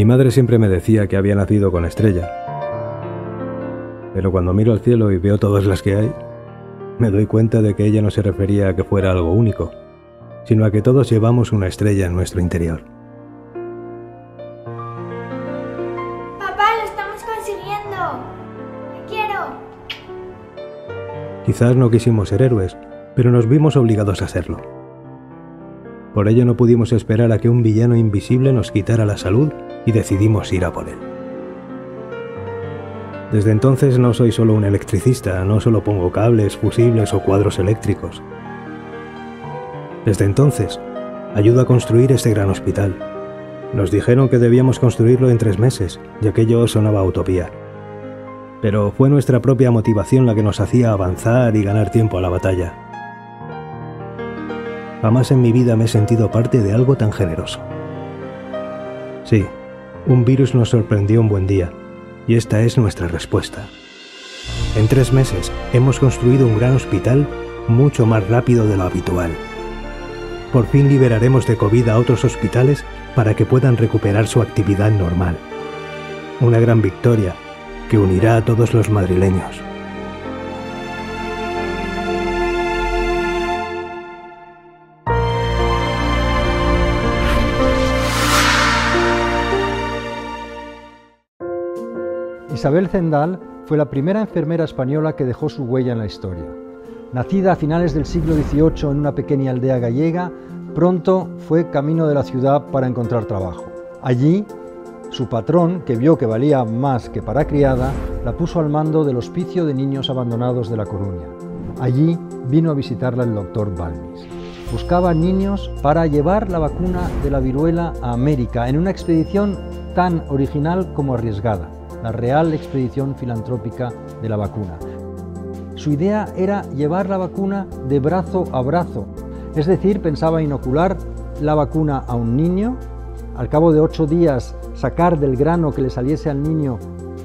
Mi madre siempre me decía que había nacido con estrella. Pero cuando miro al cielo y veo todas las que hay, me doy cuenta de que ella no se refería a que fuera algo único, sino a que todos llevamos una estrella en nuestro interior. Papá, lo estamos consiguiendo. Te quiero. Quizás no quisimos ser héroes, pero nos vimos obligados a serlo. Por ello no pudimos esperar a que un villano invisible nos quitara la salud y decidimos ir a por él. Desde entonces no soy solo un electricista, no solo pongo cables, fusibles o cuadros eléctricos. Desde entonces, ayudo a construir este gran hospital. Nos dijeron que debíamos construirlo en tres meses, y aquello sonaba utopía. Pero fue nuestra propia motivación la que nos hacía avanzar y ganar tiempo a la batalla. Jamás en mi vida me he sentido parte de algo tan generoso. Sí, un virus nos sorprendió un buen día, y esta es nuestra respuesta. En tres meses hemos construido un gran hospital mucho más rápido de lo habitual. Por fin liberaremos de COVID a otros hospitales para que puedan recuperar su actividad normal. Una gran victoria que unirá a todos los madrileños. Isabel Zendal fue la primera enfermera española que dejó su huella en la historia. Nacida a finales del siglo XVIII en una pequeña aldea gallega, pronto fue camino de la ciudad para encontrar trabajo. Allí, su patrón, que vio que valía más que para criada, la puso al mando del Hospicio de Niños Abandonados de La Coruña. Allí vino a visitarla el doctor Balmis. Buscaba niños para llevar la vacuna de la viruela a América en una expedición tan original como arriesgada la Real Expedición Filantrópica de la Vacuna. Su idea era llevar la vacuna de brazo a brazo, es decir, pensaba inocular la vacuna a un niño, al cabo de ocho días sacar del grano que le saliese al niño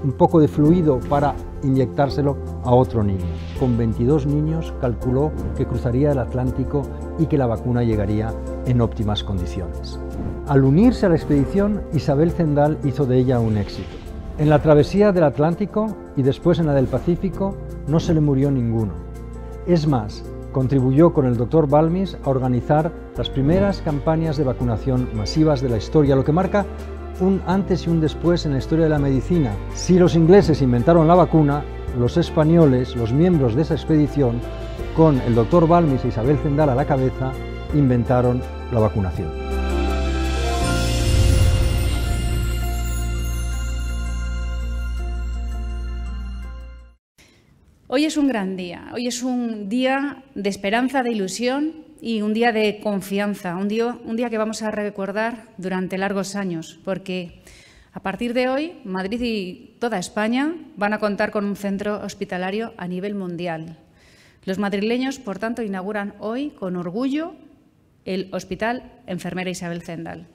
un poco de fluido para inyectárselo a otro niño. Con 22 niños calculó que cruzaría el Atlántico y que la vacuna llegaría en óptimas condiciones. Al unirse a la expedición, Isabel Zendal hizo de ella un éxito. En la travesía del Atlántico y después en la del Pacífico no se le murió ninguno. Es más, contribuyó con el doctor Balmis a organizar las primeras campañas de vacunación masivas de la historia, lo que marca un antes y un después en la historia de la medicina. Si los ingleses inventaron la vacuna, los españoles, los miembros de esa expedición, con el doctor Balmis e Isabel Zendal a la cabeza, inventaron la vacunación. Hoy es un gran día, hoy es un día de esperanza, de ilusión y un día de confianza, un día, que vamos a recordar durante largos años, porque a partir de hoy Madrid y toda España van a contar con un centro hospitalario a nivel mundial. Los madrileños, por tanto, inauguran hoy con orgullo el Hospital Enfermera Isabel Zendal,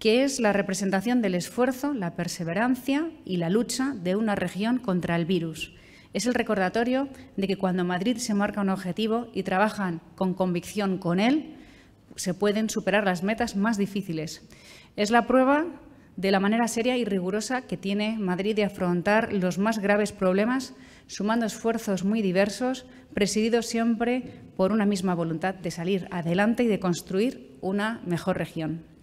que es la representación del esfuerzo, la perseverancia y la lucha de una región contra el virus es el recordatorio de que cuando Madrid se marca un objetivo y trabajan con convicción con él, se pueden superar las metas más difíciles. Es la prueba de la manera seria y rigurosa que tiene Madrid de afrontar los más graves problemas, sumando esfuerzos muy diversos, presididos siempre por una misma voluntad de salir adelante y de construir una mejor región.